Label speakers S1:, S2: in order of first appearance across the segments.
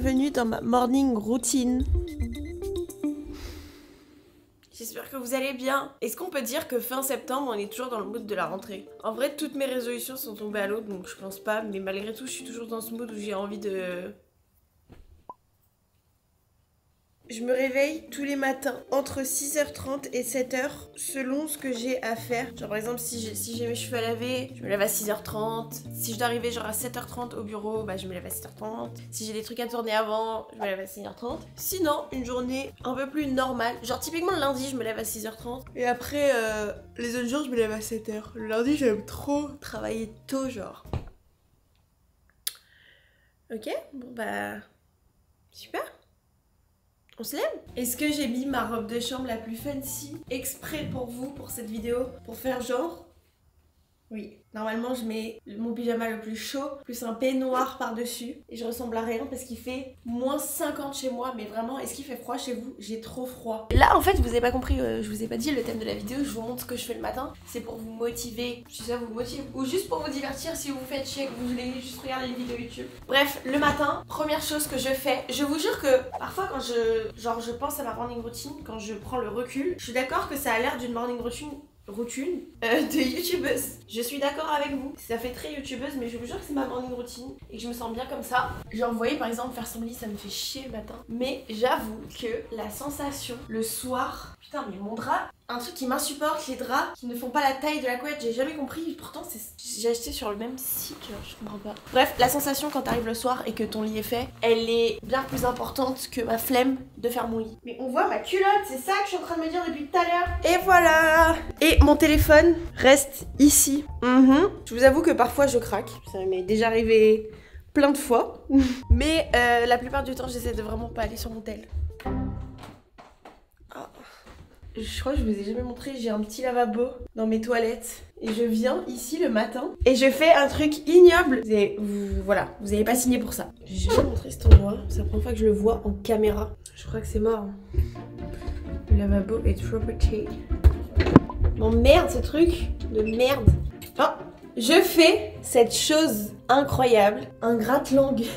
S1: bienvenue dans ma morning routine. J'espère que vous allez bien. Est-ce qu'on peut dire que fin septembre, on est toujours dans le mood de la rentrée? En vrai, toutes mes résolutions sont tombées à l'eau, donc je pense pas, mais malgré tout, je suis toujours dans ce mood où j'ai envie de je me réveille tous les matins entre 6h30 et 7h selon ce que j'ai à faire. Genre par exemple si j'ai mes cheveux à laver, je me lève à 6h30. Si je dois arriver genre à 7h30 au bureau, bah je me lève à 6h30. Si j'ai des trucs à tourner avant, je me lève à 6h30. Sinon, une journée un peu plus normale. Genre typiquement le lundi, je me lève à 6h30. Et après, euh, les autres jours, je me lève à 7h. Le lundi, j'aime trop travailler tôt genre. Ok, bon bah... Super on se lève? Est-ce que j'ai mis ma robe de chambre la plus fancy exprès pour vous, pour cette vidéo, pour faire genre? Oui. Normalement, je mets mon pyjama le plus chaud, plus un peignoir par-dessus. Et je ressemble à rien parce qu'il fait moins 50 chez moi. Mais vraiment, est-ce qu'il fait froid chez vous? J'ai trop froid. Là, en fait, vous avez pas compris, euh, je vous ai pas dit le thème de la vidéo. Je vous montre ce que je fais le matin. C'est pour vous motiver, si ça vous motive. Ou juste pour vous divertir si vous faites chier, que vous voulez juste regarder une vidéo YouTube. Bref, le matin, première chose que je fais, je vous jure que parfois quand je, genre, je pense à ma morning routine, quand je prends le recul, je suis d'accord que ça a l'air d'une morning routine routine euh, de youtubeuse. Je suis d'accord avec vous. Ça fait très youtubeuse, mais je vous jure que c'est ma morning routine et que je me sens bien comme ça. Genre, vous voyez, par exemple, faire son lit, ça me fait chier le matin. Mais j'avoue que la sensation le soir, putain, mais mon drap, un truc qui m'insupporte, les draps qui ne font pas la taille de la couette, j'ai jamais compris. Pourtant, j'ai acheté sur le même site, je comprends pas. Bref, la sensation quand t'arrives le soir et que ton lit est fait, elle est bien plus importante que ma flemme de faire mon lit. Mais on voit ma culotte, c'est ça que je suis en train de me dire depuis tout à l'heure. Et voilà Et mon téléphone reste ici. Mhm. Je vous avoue que parfois je craque. Ça m'est déjà arrivé plein de fois. Mais euh, la plupart du temps, j'essaie de vraiment pas aller sur mon tel. Je crois que je vous ai jamais montré, j'ai un petit lavabo dans mes toilettes. Et je viens ici le matin et je fais un truc ignoble. Vous, voilà, vous n'avez pas signé pour ça. J'ai jamais montré cet endroit. C'est la première fois que je le vois en caméra. Je crois que c'est mort. Hein. Le lavabo est trop petit. Bon merde ce truc de merde. Oh, je fais cette chose incroyable, un gratte-langue.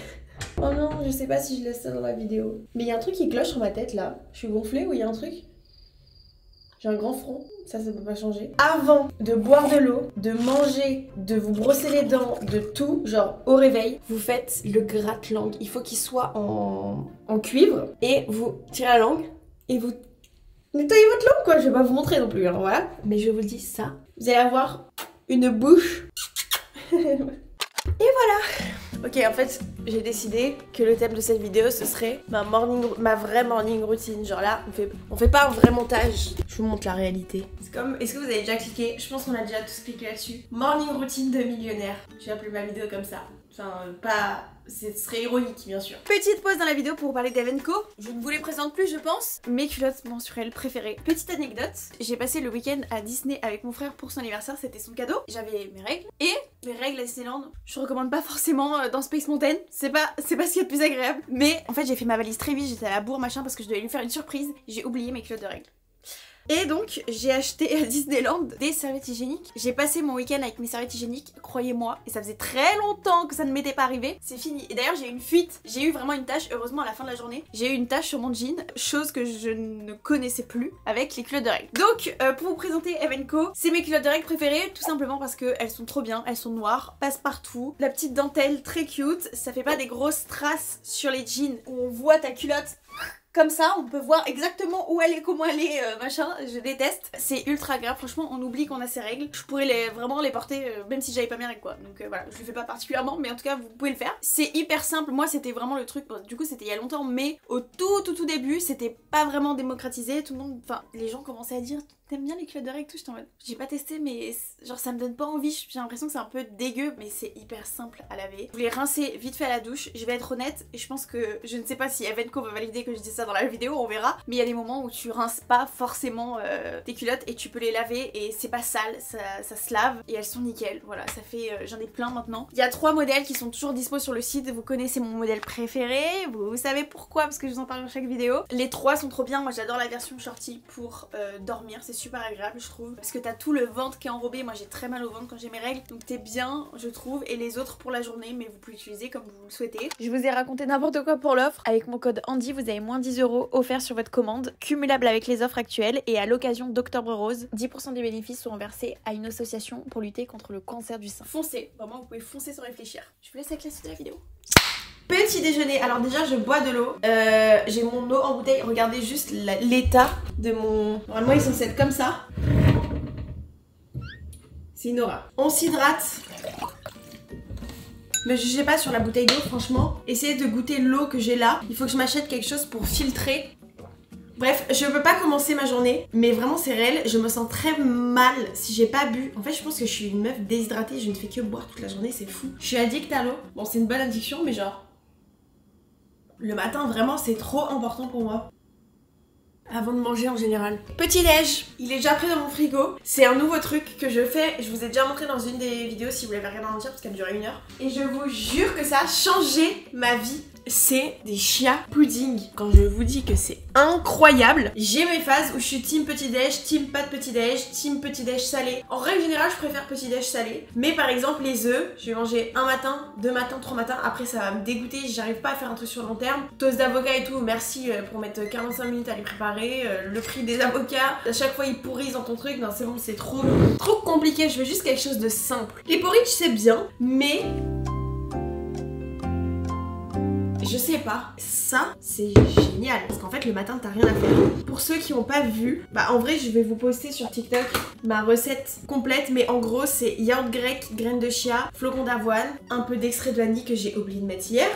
S1: Oh non, je sais pas si je laisse ça dans la vidéo. Mais il y a un truc qui cloche sur ma tête là. Je suis gonflée ou il y a un truc j'ai un grand front, ça, ça peut pas changer. Avant de boire de l'eau, de manger, de vous brosser les dents, de tout, genre au réveil, vous faites le gratte-langue. Il faut qu'il soit en, en cuivre et vous tirez la langue et vous nettoyez votre langue quoi. Je vais pas vous montrer non plus, hein, voilà. Mais je vous dis ça, vous allez avoir une bouche. et voilà Ok, en fait, j'ai décidé que le thème de cette vidéo, ce serait ma, morning, ma vraie morning routine. Genre là, on fait, on fait pas un vrai montage. Je vous montre la réalité. C'est comme, est-ce que vous avez déjà cliqué Je pense qu'on a déjà tous cliqué là-dessus. Morning routine de millionnaire. J'ai appelé ma vidéo comme ça. Enfin, pas ce serait ironique, bien sûr. Petite pause dans la vidéo pour parler d'Evenco. Je ne vous les présente plus, je pense. Mes culottes mensuelles préférées. Petite anecdote, j'ai passé le week-end à Disney avec mon frère pour son anniversaire, c'était son cadeau. J'avais mes règles. Et mes règles à Disneyland, je recommande pas forcément euh, dans Space Mountain. C'est pas, c'est pas ce qu'il y a de plus agréable. Mais en fait, j'ai fait ma valise très vite, j'étais à la bourre, machin, parce que je devais lui faire une surprise. J'ai oublié mes culottes de règles. Et donc, j'ai acheté à Disneyland des serviettes hygiéniques. J'ai passé mon week-end avec mes serviettes hygiéniques, croyez-moi, et ça faisait très longtemps que ça ne m'était pas arrivé. C'est fini. Et d'ailleurs, j'ai eu une fuite. J'ai eu vraiment une tâche, heureusement, à la fin de la journée. J'ai eu une tâche sur mon jean, chose que je ne connaissais plus avec les culottes de règles. Donc, euh, pour vous présenter Evenco, c'est mes culottes de règles préférées, tout simplement parce qu'elles sont trop bien, elles sont noires, passe partout, la petite dentelle très cute, ça fait pas des grosses traces sur les jeans où on voit ta culotte comme ça, on peut voir exactement où elle est, comment elle est, euh, machin, je déteste. C'est ultra grave, franchement, on oublie qu'on a ces règles. Je pourrais vraiment les porter, euh, même si j'avais pas mes règles, quoi. Donc euh, voilà, je le fais pas particulièrement, mais en tout cas, vous pouvez le faire. C'est hyper simple, moi c'était vraiment le truc, du coup c'était il y a longtemps, mais au tout tout tout début, c'était pas vraiment démocratisé, tout le monde, enfin, les gens commençaient à dire T'aimes bien les culottes de règles tout en mode j'ai pas testé mais genre ça me donne pas envie j'ai l'impression que c'est un peu dégueu mais c'est hyper simple à laver. Vous les rincez vite fait à la douche je vais être honnête et je pense que je ne sais pas si Evenco va valider que je dis ça dans la vidéo on verra mais il y a des moments où tu rinces pas forcément euh, tes culottes et tu peux les laver et c'est pas sale ça, se lave et elles sont nickel. Voilà ça fait euh, j'en ai plein maintenant. Il y a trois modèles qui sont toujours dispo sur le site vous connaissez mon modèle préféré vous, savez pourquoi parce que je vous en parle dans chaque vidéo. Les trois sont trop bien moi j'adore la version shorty pour euh, dormir c'est
S2: super agréable je trouve parce que t'as tout le ventre qui est enrobé. Moi j'ai très mal au ventre quand j'ai mes règles donc t'es bien je trouve et les autres pour la journée mais vous pouvez l'utiliser comme vous le souhaitez. Je vous ai raconté n'importe quoi pour l'offre. Avec mon code Andy vous avez moins 10 euros offert sur votre commande cumulable avec les offres actuelles et à l'occasion d'Octobre Rose 10% des bénéfices sont versés à une association pour lutter contre le cancer du sein. Foncez, vraiment vous pouvez foncer sans réfléchir. Je vous laisse avec la suite de la vidéo.
S1: Petit déjeuner, alors déjà je bois de l'eau, euh, j'ai mon eau en bouteille, regardez juste l'état de mon... Normalement ils sont censés comme ça. C'est une. On s'hydrate. Me jugez pas sur la bouteille d'eau, franchement. Essayez de goûter l'eau que j'ai là. Il faut que je m'achète quelque chose pour filtrer. Bref, je peux pas commencer ma journée, mais vraiment c'est réel, je me sens très mal si j'ai pas bu. En fait, je pense que je suis une meuf déshydratée, je ne fais que boire toute la journée, c'est fou. Je suis addict à l'eau. Bon, c'est une bonne addiction, mais genre le matin, vraiment, c'est trop important pour moi. Avant de manger en général. Petit déj, il est déjà prêt dans mon frigo. C'est un nouveau truc que je fais. Je vous ai déjà montré dans une des vidéos si vous l'avez regardé en entière parce qu'elle durait une heure. Et je vous jure que ça a changé ma vie c'est des chia pudding. Quand je vous dis que c'est incroyable, j'ai mes phases où je suis team petit déj, team pas de petit déj, team petit déj salé. En règle générale, je préfère petit déj salé. Mais par exemple, les œufs, je vais manger un matin, deux matins, trois matins. Après, ça va me dégoûter. J'arrive pas à faire un truc sur long terme. Toast d'avocat et tout, merci euh, pour mettre 45 minutes à les préparer. Euh, le prix des avocats, à chaque fois ils pourrissent dans ton truc. Non, c'est bon, c'est trop, trop compliqué. Je veux juste quelque chose de simple. Les porridge, c'est bien, mais je sais pas. Ça, c'est génial. Parce qu'en fait, le matin, t'as rien à faire. Pour ceux qui n'ont pas vu, bah en vrai, je vais vous poster sur TikTok ma recette complète. Mais en gros, c'est yaourt grec, graines de chia, flocons d'avoine, un peu d'extrait de vanille que j'ai oublié de mettre hier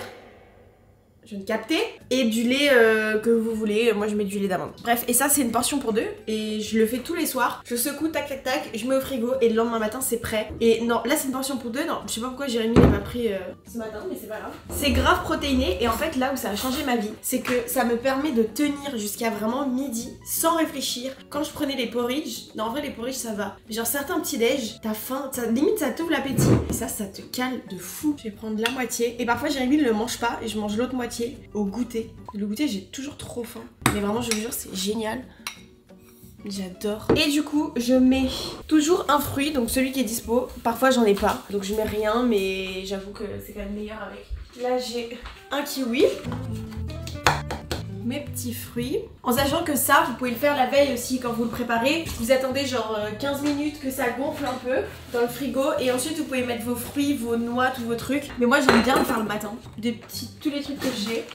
S1: je ne captais, et du lait euh, que vous voulez. Moi, je mets du lait d'amande. Bref, et ça, c'est une portion pour deux, et je le fais tous les soirs. Je secoue, tac, tac, tac, je mets au frigo, et le lendemain matin, c'est prêt. Et non, là, c'est une portion pour deux. Non, je sais pas pourquoi Jérémy n'a pas pris euh, ce matin, mais c'est pas grave. C'est grave protéiné, et en fait, là où ça a changé ma vie, c'est que ça me permet de tenir jusqu'à vraiment midi sans réfléchir. Quand je prenais les porridge, non, en vrai, les porridge, ça va. Genre, certains petits déj, t'as faim, ça, limite, ça t'ouvre l'appétit. Et ça, ça te cale de fou. Je vais prendre la moitié, et parfois, Jérémy ne le mange pas, et je mange l'autre moitié au goûter le goûter, j'ai toujours trop faim. Mais vraiment, je vous jure, c'est génial. J'adore. Et du coup, je mets toujours un fruit, donc celui qui est dispo. Parfois, j'en ai pas, donc je mets rien, mais j'avoue que c'est quand même meilleur avec. Là, j'ai un kiwi. Mes petits fruits. En sachant que ça, vous pouvez le faire la veille aussi quand vous le préparez. Vous attendez genre 15 euh, minutes que ça gonfle un peu dans le frigo. Et ensuite, vous pouvez mettre vos fruits, vos noix, tous vos trucs. Mais moi, j'aime bien le faire le matin. Des petits, tous les trucs que j'ai.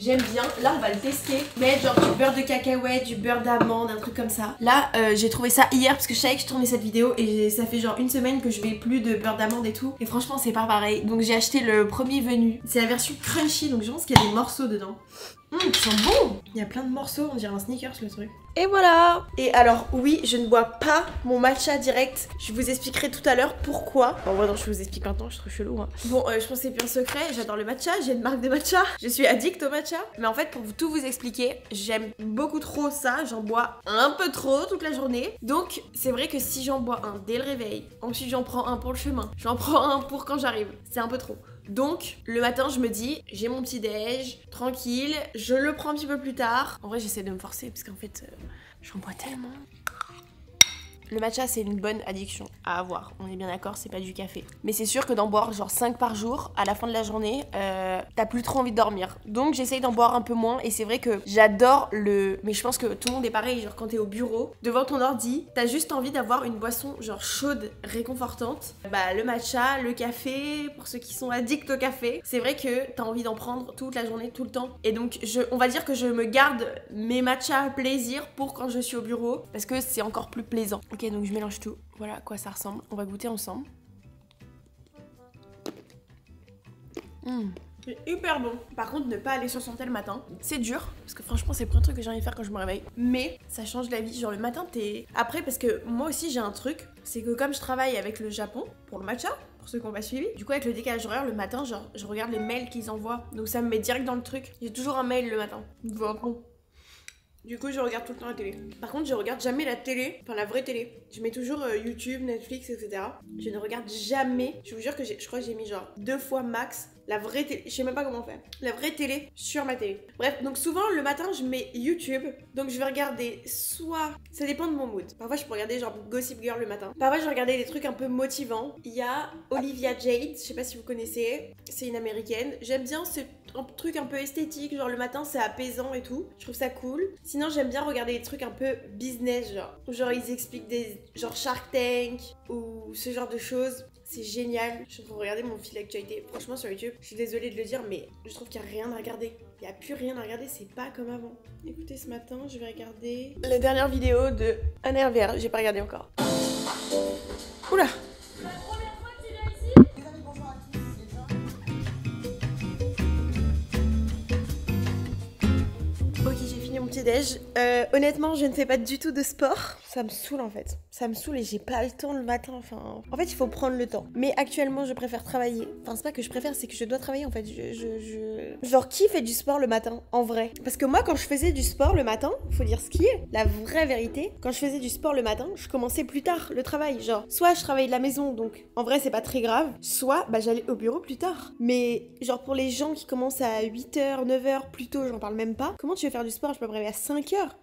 S1: J'aime bien. Là, on va le tester. Mettre genre du beurre de cacahuète, du beurre d'amande, un truc comme ça. Là, euh, j'ai trouvé ça hier parce que je savais que je tournais cette vidéo et ça fait genre une semaine que je mets plus de beurre d'amande et tout. Et franchement, c'est pas pareil. Donc j'ai acheté le premier venu. C'est la version crunchy, donc je pense qu'il y a des morceaux dedans. Hum, ils sont bons Il y a plein de morceaux, on dirait un sneakers le truc. Et voilà Et alors oui, je ne bois pas mon matcha direct. Je vous expliquerai tout à l'heure pourquoi. Bon, moi non, je vous explique maintenant, je suis trop chelou. Hein. Bon, euh, je pense que c'est bien secret, j'adore le matcha, j'ai une marque de matcha. Je suis addict au matcha. Mais en fait, pour tout vous expliquer, j'aime beaucoup trop ça. J'en bois un peu trop toute la journée. Donc, c'est vrai que si j'en bois un dès le réveil, ensuite j'en prends un pour le chemin, j'en prends un pour quand j'arrive, c'est un peu trop. Donc le matin je me dis j'ai mon petit déj, tranquille, je le prends un petit peu plus tard. En vrai j'essaie de me forcer parce qu'en fait euh, j'en bois tellement. Le matcha, c'est une bonne addiction à avoir. On est bien d'accord, c'est pas du café. Mais c'est sûr que d'en boire genre 5 par jour, à la fin de la journée, euh, t'as plus trop envie de dormir. Donc j'essaye d'en boire un peu moins. Et c'est vrai que j'adore le. Mais je pense que tout le monde est pareil. Genre quand t'es au bureau, devant ton ordi, t'as juste envie d'avoir une boisson genre chaude, réconfortante. Bah le matcha, le café, pour ceux qui sont addicts au café, c'est vrai que t'as envie d'en prendre toute la journée, tout le temps. Et donc je, on va dire que je me garde mes matchas plaisir pour quand je suis au bureau parce que c'est encore plus plaisant. Ok, donc je mélange tout. Voilà à quoi ça ressemble. On va goûter ensemble. Mmh. C'est hyper bon. Par contre, ne pas aller sur son tel le matin, c'est dur. Parce que franchement, c'est pas un truc que j'ai envie de faire quand je me réveille. Mais ça change la vie. Genre le matin, t'es. Après, parce que moi aussi, j'ai un truc. C'est que comme je travaille avec le Japon pour le matcha, pour ceux qui n'ont pas suivi. Du coup, avec le décalage horaire, le matin, genre, je regarde les mails qu'ils envoient. Donc ça me met direct dans le truc. J'ai toujours un mail le matin. Bon. Du coup, je regarde tout le temps la télé. Par contre, je regarde jamais la télé, enfin la vraie télé. Je mets toujours euh, YouTube, Netflix, etc. Je ne regarde jamais. Je vous jure que je crois que j'ai mis genre deux fois max la vraie télé, je sais même pas comment faire, la vraie télé sur ma télé. Bref, donc souvent le matin je mets YouTube, donc je vais regarder soit, ça dépend de mon mood. Parfois je peux regarder genre Gossip Girl le matin. Parfois je vais regarder des trucs un peu motivants. Il y a Olivia Jade, je sais pas si vous connaissez, c'est une américaine. J'aime bien ce truc un peu esthétique, genre le matin c'est apaisant et tout. Je trouve ça cool. Sinon j'aime bien regarder des trucs un peu business, genre. Genre ils expliquent des. genre Shark Tank ou ce genre de choses. C'est génial. Je suis regarder mon fil d'actualité. Franchement, sur YouTube, je suis désolée de le dire, mais je trouve qu'il n'y a rien à regarder. Il n'y a plus rien à regarder, c'est pas comme avant. Écoutez, ce matin, je vais regarder la dernière vidéo de Anna RVR. J'ai pas regardé encore. Oula petit déj. Euh, honnêtement, je ne fais pas du tout de sport. Ça me saoule en fait. Ça me saoule et j'ai pas le temps le matin. Enfin, en fait, il faut prendre le temps. Mais actuellement, je préfère travailler. Enfin, c'est pas que je préfère, c'est que je dois travailler en fait. Genre, qui fait du sport le matin en vrai? Parce que moi, quand je faisais du sport le matin, faut dire ce qui est, la vraie vérité, quand je faisais du sport le matin, je commençais plus tard le travail. Genre, soit je travaillais de la maison, donc en vrai, c'est pas très grave. Soit, bah, j'allais au bureau plus tard. Mais genre, pour les gens qui commencent à 8h, 9h plus tôt, j'en parle même pas. Comment tu veux faire du sport? Je peux à 5 heures.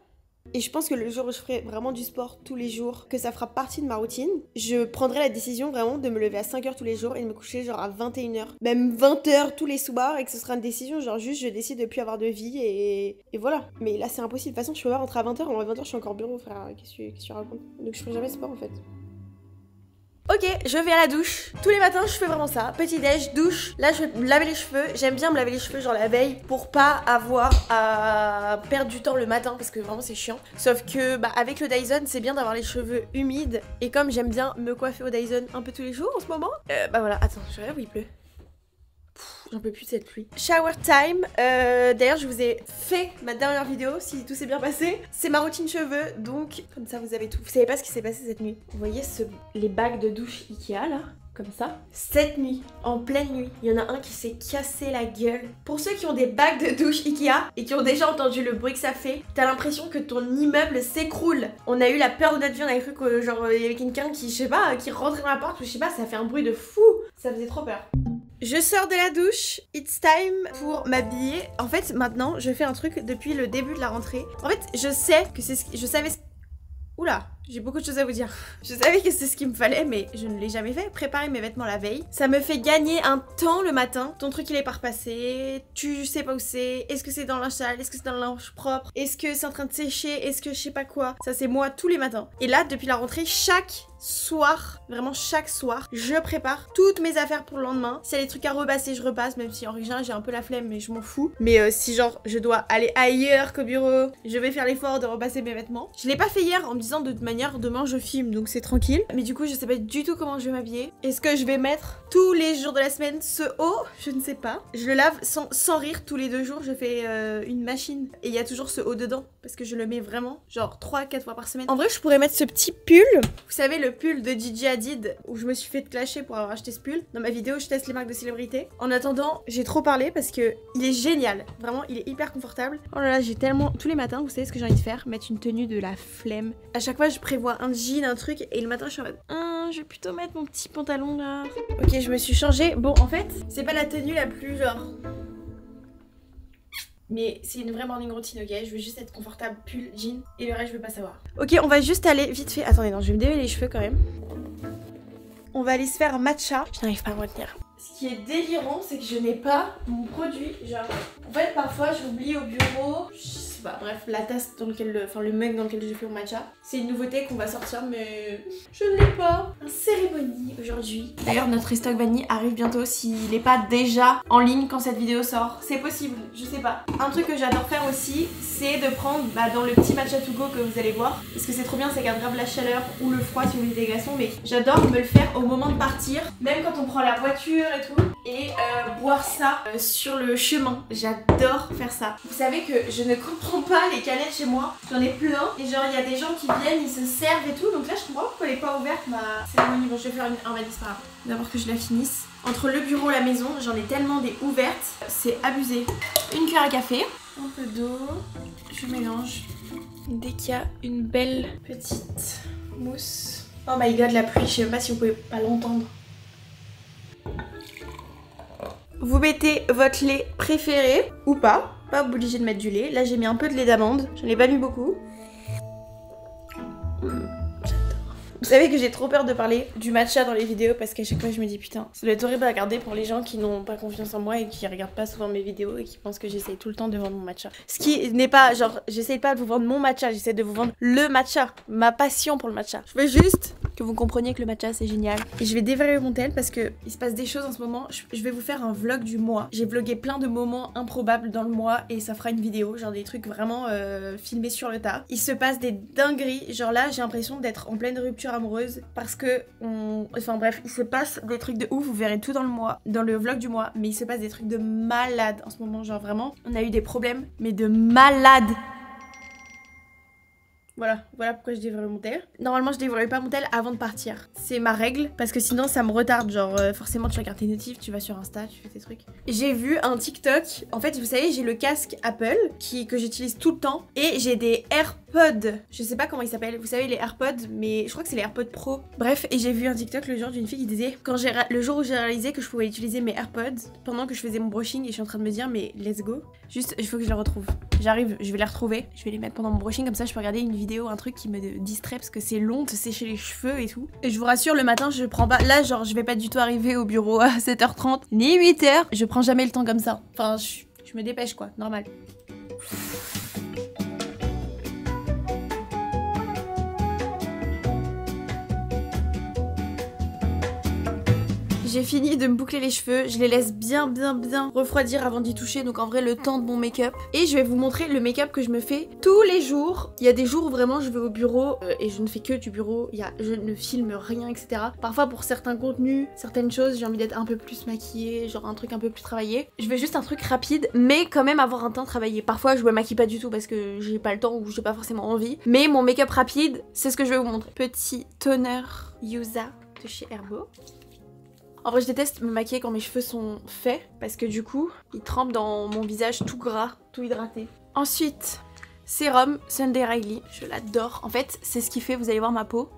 S1: Et je pense que le jour où je ferai vraiment du sport tous les jours, que ça fera partie de ma routine, je prendrai la décision vraiment de me lever à 5 heures tous les jours et de me coucher genre à 21h, même 20 heures tous les soirs et que ce sera une décision genre juste je décide de plus avoir de vie et, et voilà. Mais là c'est impossible, de toute façon je peux pas rentrer à 20h, en 20h je suis encore au bureau frère, qu'est-ce que tu racontes? Donc je ferai jamais sport en fait. Ok, je vais à la douche. Tous les matins, je fais vraiment ça. Petit déj, douche. Là, je vais me laver les cheveux. J'aime bien me laver les cheveux genre la veille pour pas avoir à perdre du temps le matin parce que vraiment c'est chiant. Sauf que bah avec le Dyson, c'est bien d'avoir les cheveux humides et comme j'aime bien me coiffer au Dyson un peu tous les jours en ce moment, euh, bah voilà. Attends, je où il pleut. J'en peux plus cette pluie. Shower time. Euh, d'ailleurs, je vous ai fait ma dernière vidéo, si tout s'est bien passé. C'est ma routine cheveux, donc comme ça, vous avez tout. Vous savez pas ce qui s'est passé cette nuit. Vous voyez ce, les bagues de douche Ikea, là comme ça? Cette nuit, en pleine nuit, il y en a un qui s'est cassé la gueule. Pour ceux qui ont des bagues de douche Ikea et qui ont déjà entendu le bruit que ça fait, t'as l'impression que ton immeuble s'écroule. On a eu la peur de notre vie, on a cru que y avait quelqu'un qui, je sais pas, qui rentrait dans la porte ou je sais pas, ça fait un bruit de fou. Ça faisait trop peur. Je sors de la douche, it's time pour m'habiller. En fait, maintenant, je fais un truc depuis le début de la rentrée. En fait, je sais que c'est ce que... Je savais... Oula j'ai beaucoup de choses à vous dire. Je savais que c'est ce qu'il me fallait, mais je ne l'ai jamais fait. Préparer mes vêtements la veille. Ça me fait gagner un temps le matin. Ton truc, il est pas repassé. Tu sais pas où c'est. Est-ce que c'est dans linge sale Est-ce que c'est dans le linge propre? Est-ce que c'est en train de sécher? Est-ce que je sais pas quoi? Ça, c'est moi tous les matins. Et là, depuis la rentrée, chaque soir, vraiment chaque soir, je prépare toutes mes affaires pour le lendemain. S'il y a des trucs à repasser, je repasse, même si en général j'ai un peu la flemme, mais je m'en fous. Mais euh, si genre je dois aller ailleurs qu'au bureau, je vais faire l'effort de repasser mes vêtements. Je l'ai pas fait hier en me disant de toute demain je filme, donc c'est tranquille. Mais du coup, je sais pas du tout comment je vais m'habiller. Est-ce que je vais mettre tous les jours de la semaine ce haut? Je ne sais pas. Je le lave sans, sans rire tous les deux jours. Je fais euh, une machine et il y a toujours ce haut dedans parce que je le mets vraiment genre 3-4 fois par semaine. En vrai, je pourrais mettre ce petit pull. Vous savez, le pull de Gigi Hadid où je me suis fait clasher pour avoir acheté ce pull. Dans ma vidéo, je teste les marques de célébrité. En attendant, j'ai trop parlé parce que il est génial. Vraiment, il est hyper confortable. Oh là là, j'ai tellement. Tous les matins, vous savez ce que j'ai envie de faire? Mettre une tenue de la flemme. À chaque fois, je prévois un jean, un truc, et le matin je suis en mode, ah, je vais plutôt mettre mon petit pantalon là. Ok, je me suis changée. Bon, en fait, c'est pas la tenue la plus genre. Mais c'est une vraie morning routine, ok? Je veux juste être confortable, pull, jean, et le reste je veux pas savoir. Ok, on va juste aller vite fait. Attendez, non, je vais me démêler les cheveux quand même. On va aller se faire matcha. Je n'arrive pas à me retenir. Ce qui est délirant, c'est que je n'ai pas mon produit. Genre, en fait, parfois j'oublie au bureau bref, la tasse dans lequel, le, enfin le mug dans lequel j'ai fait mon matcha. C'est une nouveauté qu'on va sortir, mais je ne l'ai pas. Un cérémonie aujourd'hui. D'ailleurs, notre restock vanille arrive bientôt s'il n'est pas déjà en ligne quand cette vidéo sort. C'est possible, je sais pas. Un truc que j'adore faire aussi, c'est de prendre bah, dans le petit matcha to go que vous allez voir. Parce que c'est trop bien, c'est garde grave la chaleur ou le froid si vous voulez des glaçons. Mais j'adore me le faire au moment de partir, même quand on prend la voiture et tout. Et euh, boire ça euh, sur le chemin. J'adore faire ça. Vous savez que je ne comprends pas les canettes chez moi. J'en ai plein. Et genre, il y a des gens qui viennent, ils se servent et tout. Donc là, je comprends pourquoi elle est pas ouverte ma cérémonie. Bon, je vais faire une, un valise par D'abord que je la finisse. Entre le bureau et la maison, j'en ai tellement des ouvertes. C'est abusé. Une cuillère à café. Un peu d'eau. Je mélange. Dès qu'il y a une belle petite mousse. Oh my god, la pluie. Je sais même pas si vous pouvez pas l'entendre. Vous mettez votre lait préféré ou pas. Pas obligé de mettre du lait. Là, j'ai mis un peu de lait d'amande. Je n'ai pas mis beaucoup. Vous savez que j'ai trop peur de parler du matcha dans les vidéos parce qu'à chaque fois je me dis putain, ça doit être horrible à regarder pour les gens qui n'ont pas confiance en moi et qui regardent pas souvent mes vidéos et qui pensent que j'essaye tout le temps de vendre mon matcha. Ce qui n'est pas genre, j'essaye pas de vous vendre mon matcha, j'essaie de vous vendre le matcha, ma passion pour le matcha. Je veux juste que vous compreniez que le matcha c'est génial. Et je vais déverrouiller mon tel parce que il se passe des choses en ce moment. Je vais vous faire un vlog du mois. J'ai vlogué plein de moments improbables dans le mois et ça fera une vidéo, genre des trucs vraiment euh, filmés sur le tas. Il se passe des dingueries, genre là j'ai l'impression d'être en pleine rupture amoureuse parce que on... enfin bref il se passe des trucs de ouf vous verrez tout dans le mois dans le vlog du mois mais il se passe des trucs de malade en ce moment genre vraiment on a eu des problèmes mais de malade voilà, voilà pourquoi je dévorais mon tel. Normalement, je dévorais pas mon tel avant de partir. C'est ma règle, parce que sinon ça me retarde. Genre, euh, forcément, tu regardes tes notifs, tu vas sur Insta, tu fais tes trucs. J'ai vu un TikTok. En fait, vous savez, j'ai le casque Apple qui, que j'utilise tout le temps. Et j'ai des AirPods. Je sais pas comment ils s'appellent. Vous savez, les AirPods, mais je crois que c'est les AirPods Pro. Bref, et j'ai vu un TikTok le jour d'une fille qui disait quand le jour où j'ai réalisé que je pouvais utiliser mes AirPods pendant que je faisais mon brushing, et je suis en train de me dire, mais let's go. Juste, il faut que je les retrouve. J'arrive, je vais les retrouver. Je vais les mettre pendant mon brushing, comme ça je peux regarder une vidéo, un truc qui me distrait parce que c'est long de sécher les cheveux et tout. Et je vous rassure, le matin, je prends pas. Là, genre, je vais pas du tout arriver au bureau à 7h30 ni 8h. Je prends jamais le temps comme ça. Enfin, je, je me dépêche quoi, normal. J'ai fini de me boucler les cheveux, je les laisse bien bien bien refroidir avant d'y toucher, donc en vrai le temps de mon make-up. Et je vais vous montrer le make-up que je me fais tous les jours. Il y a des jours où vraiment je vais au bureau euh, et je ne fais que du bureau, y a, je ne filme rien, etc. Parfois pour certains contenus, certaines choses, j'ai envie d'être un peu plus maquillée, genre un truc un peu plus travaillé. Je veux juste un truc rapide, mais quand même avoir un temps travaillé. Parfois je me maquille pas du tout parce que j'ai pas le temps ou j'ai pas forcément envie. Mais mon make-up rapide, c'est ce que je vais vous montrer. Petit toner Yusa de chez Herbo. En vrai, je déteste me maquiller quand mes cheveux sont faits parce que du coup, ils trempent dans mon visage tout gras, tout hydraté. Ensuite, sérum Sunday Riley. Je l'adore. En fait, c'est ce qui fait, vous allez voir ma peau.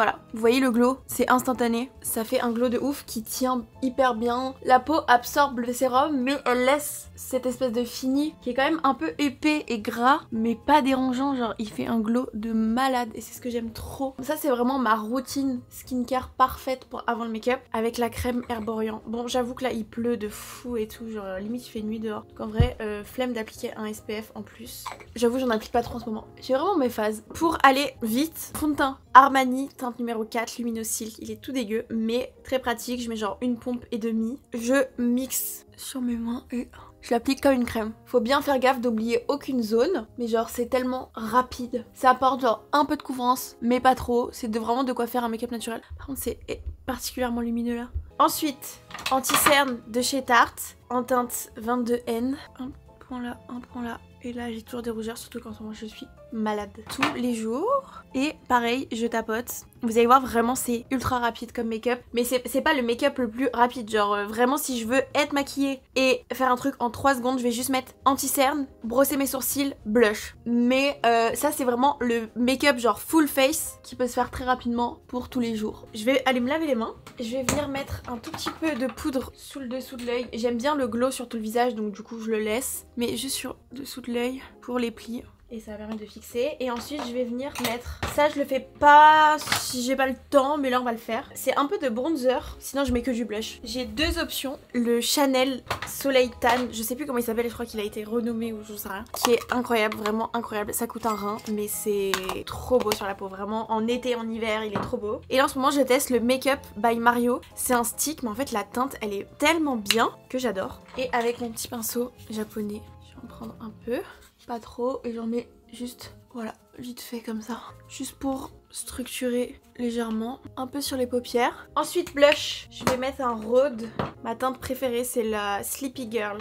S1: Voilà, vous voyez le glow, c'est instantané. Ça fait un glow de ouf qui tient hyper bien. La peau absorbe le sérum, mais elle laisse cette espèce de fini qui est quand même un peu épais et gras, mais pas dérangeant. Genre, il fait un glow de malade et c'est ce que j'aime trop. Ça, c'est vraiment ma routine skincare parfaite pour avant le make-up avec la crème Herborian. Bon, j'avoue que là, il pleut de fou et tout. Genre, limite, il fait nuit dehors. Donc, en vrai, euh, flemme d'appliquer un SPF en plus. J'avoue, j'en applique pas trop en ce moment. J'ai vraiment mes phases. Pour aller vite, fond de teint Armani, teinte numéro 4, Lumino Silk. Il est tout dégueu, mais très pratique. Je mets genre une pompe et demie. Je mixe sur mes mains et je l'applique comme une crème. Faut bien faire gaffe d'oublier aucune zone, mais genre c'est tellement rapide. Ça apporte genre un peu de couvrance, mais pas trop. C'est vraiment de quoi faire un make-up naturel. Par contre c'est particulièrement lumineux là. Ensuite, anti-cerne de chez Tarte en teinte 22N. Un point là, un point là. Et là j'ai toujours des rougeurs, surtout quand je suis malade tous les jours. Et pareil, je tapote. Vous allez voir, vraiment, c'est ultra rapide comme make-up. Mais c'est pas le make-up le plus rapide. Genre, euh, vraiment, si je veux être maquillée et faire un truc en 3 secondes, je vais juste mettre anti-cerne, brosser mes sourcils, blush. Mais euh, ça, c'est vraiment le make-up genre full face qui peut se faire très rapidement pour tous les jours. Je vais aller me laver les mains. Je vais venir mettre un tout petit peu de poudre sous le dessous de l'œil. J'aime bien le glow sur tout le visage, donc du coup, je le laisse. Mais juste sur dessous de l'œil pour les plis et ça va permettre de fixer. Et ensuite, je vais venir mettre... Ça, je le fais pas si j'ai pas le temps, mais là, on va le faire. C'est un peu de bronzer, sinon je mets que du blush. J'ai deux options. Le Chanel Soleil Tan, je sais plus comment il s'appelle, je crois qu'il a été renommé ou je sais rien. Qui est incroyable, vraiment incroyable. Ça coûte un rein, mais c'est trop beau sur la peau. Vraiment, en été, en hiver, il est trop beau. Et là, en ce moment, je teste le Make Up by Mario. C'est un stick, mais en fait, la teinte, elle est tellement bien que j'adore. Et avec mon petit pinceau japonais, prendre un peu. Pas trop et j'en mets juste voilà vite fait comme ça. Juste pour structurer légèrement un peu sur les paupières. Ensuite blush. Je vais mettre un Rode. Ma teinte préférée c'est la Sleepy Girl.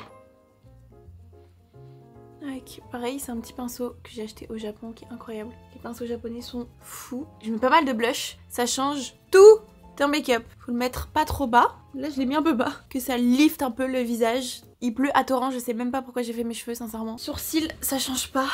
S1: Avec pareil c'est un petit pinceau que j'ai acheté au Japon qui est incroyable. Les pinceaux japonais sont fous. Je mets pas mal de blush. Ça change tout un make-up. Faut le mettre pas trop bas. Là, je l'ai mis un peu bas. Que ça lift un peu le visage. Il pleut à torrent, je sais même pas pourquoi j'ai fait mes cheveux, sincèrement. Sourcils, ça change pas.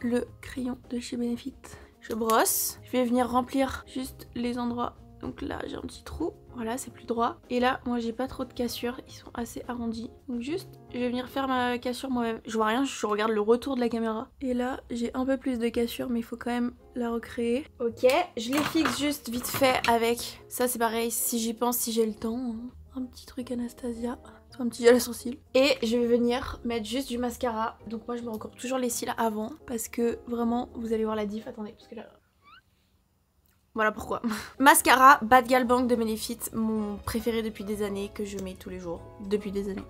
S1: Le crayon de chez Benefit. Je brosse. Je vais venir remplir juste les endroits Donc là, j'ai un petit trou. Voilà, c'est plus droit. Et là, moi, j'ai pas trop de cassures. Ils sont assez arrondis. Donc juste, je vais venir faire ma cassure moi-même. Je vois rien, je regarde le retour de la caméra. Et là, j'ai un peu plus de cassure, mais il faut quand même la recréer. Ok, je les fixe juste vite fait avec... Ça, c'est pareil, si j'y pense, si j'ai le temps. hein. Un petit truc Anastasia un petit gel à sourcils. Et je vais venir mettre juste du mascara. Donc moi je me recouvre toujours les cils avant parce que vraiment vous allez voir la diff. Attendez, parce que là... Voilà pourquoi. mascara Bad Gal Bang de Benefit, mon préféré depuis des années que je mets tous les jours. Depuis des années.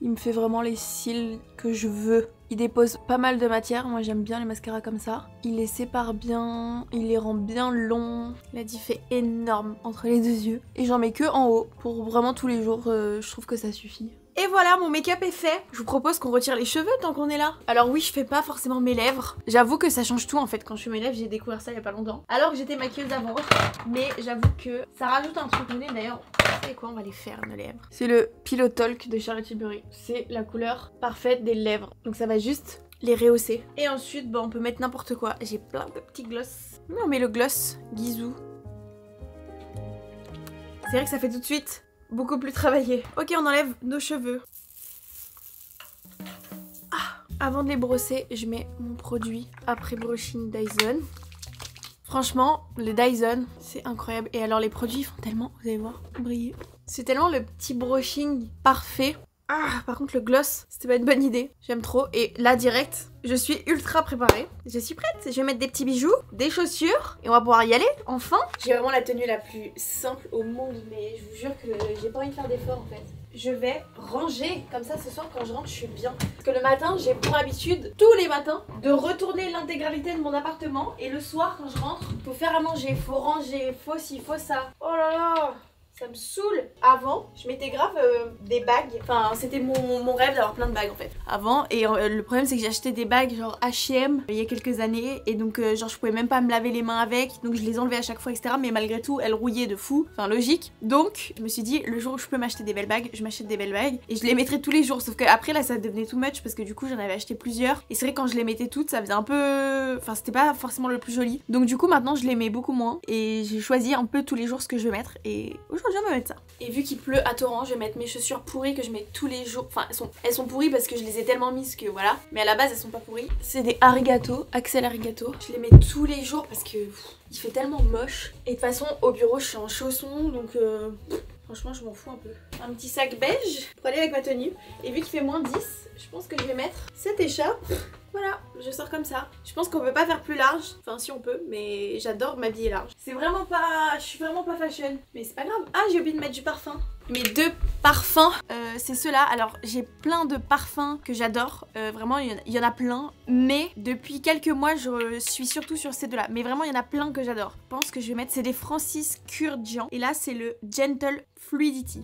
S1: Il me fait vraiment les cils que je veux. Il dépose pas mal de matière, moi j'aime bien les mascaras comme ça. Il les sépare bien, il les rend bien longs. La diff est énorme entre les deux yeux. Et j'en mets que en haut pour vraiment tous les jours, euh, je trouve que ça suffit. Et voilà, mon make-up est fait. Je vous propose qu'on retire les cheveux tant qu'on est là. Alors oui, je fais pas forcément mes lèvres. J'avoue que ça change tout en fait. Quand je fais mes lèvres, j'ai découvert ça il y a pas longtemps. Alors que j'étais maquilleuse avant. Mais j'avoue que ça rajoute un truc. Vous d'ailleurs, savez quoi On va les faire nos lèvres. C'est le Pillow Talk de Charlotte Tilbury. C'est la couleur parfaite des lèvres. Donc ça va juste les rehausser. Et ensuite, bah, on peut mettre n'importe quoi. J'ai plein de petits gloss. Non, mais le gloss Gizou. C'est vrai que ça fait tout de suite beaucoup plus travaillé. Ok, on enlève nos cheveux. Ah, avant de les brosser, je mets mon produit après brushing Dyson. Franchement, le Dyson, c'est incroyable. Et alors les produits font tellement, vous allez voir, briller. C'est tellement le petit brushing parfait. Ah, par contre le gloss, c'était pas une bonne idée. J'aime trop. Et là, direct, je suis ultra préparée. Je suis prête. Je vais mettre des petits bijoux, des chaussures, et on va pouvoir y aller, enfin. J'ai vraiment la tenue la plus simple au monde, mais je vous jure que j'ai pas envie de faire d'efforts en fait. Je vais ranger, comme ça ce soir quand je rentre, je suis bien. Parce que le matin, j'ai pour habitude, tous les matins, de retourner l'intégralité de mon appartement. Et le soir, quand je rentre, faut faire à manger, faut ranger, faut ci, faut ça. Oh là là ça me saoule. Avant, je mettais grave euh, des bagues. Enfin, c'était mon, mon rêve d'avoir plein de bagues en fait. Avant, et euh, le problème c'est que acheté des bagues genre H&M il y a quelques années. Et donc, euh, genre, je pouvais même pas me laver les mains avec. Donc, je les enlevais à chaque fois, etc. Mais malgré tout, elles rouillaient de fou. Enfin, logique. Donc, je me suis dit, le jour où je peux m'acheter des belles bagues, je m'achète des belles bagues. Et je les mettrai tous les jours. Sauf que après, là, ça devenait too much parce que du coup, j'en avais acheté plusieurs. Et c'est vrai, quand je les mettais toutes, ça faisait un peu. Enfin, c'était pas forcément le plus joli. Donc, du coup, maintenant, je les mets beaucoup moins. Et j'ai choisi un peu tous les jours ce que je veux mettre. Et aujourd'hui, on va mettre ça. Et vu qu'il pleut à torrent, je vais mettre mes chaussures pourries que je mets tous les jours. Enfin, elles sont, elles sont pourries parce que je les ai tellement mises que voilà. Mais à la base, elles sont pas pourries. C'est des Arigato, Axel Arigato. Je les mets tous les jours parce que pff, il fait tellement moche. Et de toute façon, au bureau, je suis en chaussons donc. Euh, Franchement, je m'en fous un peu. Un petit sac beige pour aller avec ma tenue. Et vu qu'il fait moins 10, je pense que je vais mettre cette écharpe. Voilà, je sors comme ça. Je pense qu'on peut pas faire plus large. Enfin, si on peut, mais j'adore m'habiller large. C'est vraiment pas. Je suis vraiment pas fashion. Mais c'est pas grave. Ah, j'ai oublié de mettre du parfum. Mes deux parfums, euh, c'est ceux-là. Alors, j'ai plein de parfums que j'adore. Euh, vraiment, il y, en a, plein. Mais depuis quelques mois, je suis surtout sur ces deux-là. Mais vraiment, il y en a plein que j'adore. Je pense que je vais mettre, c'est des Francis Kurkdjian. Et là, c'est le Gentle Fluidity.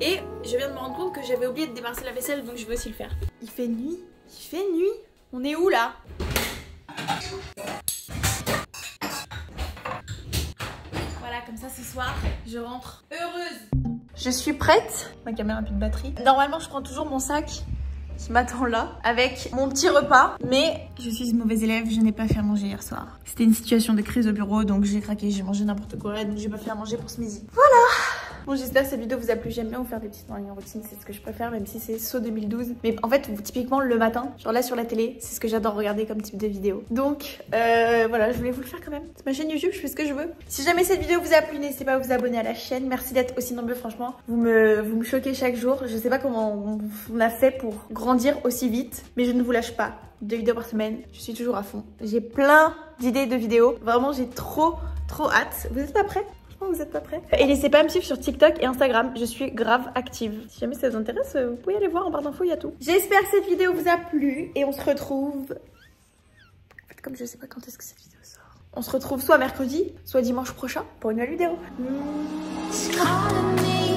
S1: Et je viens de me rendre compte que j'avais oublié de débarrasser la vaisselle, donc je vais aussi le faire. Il fait nuit. Il fait nuit. On est où là? Comme ça ce soir, je rentre heureuse. Je suis prête. Ma caméra a plus de batterie. Normalement, je prends toujours mon sac qui m'attend là avec mon petit repas. Mais je suis une mauvaise élève, je n'ai pas fait à manger hier soir. C'était une situation de crise au bureau, donc j'ai craqué, j'ai mangé n'importe quoi, donc j'ai pas fait à manger pour ce midi. Voilà Bon j'espère que cette vidéo vous a plu, j'aime bien vous faire des petites morning routines, c'est ce que je préfère même si c'est saut 2012. Mais en fait typiquement le matin, genre là sur la télé, c'est ce que j'adore regarder comme type de vidéo. Donc euh, voilà, je voulais vous le faire quand même. C'est ma chaîne YouTube, je fais ce que je veux. Si jamais cette vidéo vous a plu, n'hésitez pas à vous abonner à la chaîne. Merci d'être aussi nombreux franchement. Vous me, vous me choquez chaque jour. Je sais pas comment on, on a fait pour grandir aussi vite, mais je ne vous lâche pas. Deux vidéos par semaine, je suis toujours à fond. J'ai plein d'idées de vidéos. Vraiment j'ai trop trop hâte. Vous êtes pas prêts? Vous êtes pas prêts Et n'hésitez pas à me suivre sur TikTok et Instagram, je suis grave active. Si jamais ça vous intéresse, vous pouvez aller voir en barre d'infos, il y a tout. J'espère que cette vidéo vous a plu et on se retrouve... En fait, comme je sais pas quand est-ce que cette vidéo sort. On se retrouve soit mercredi, soit dimanche prochain pour une nouvelle vidéo. Mmh.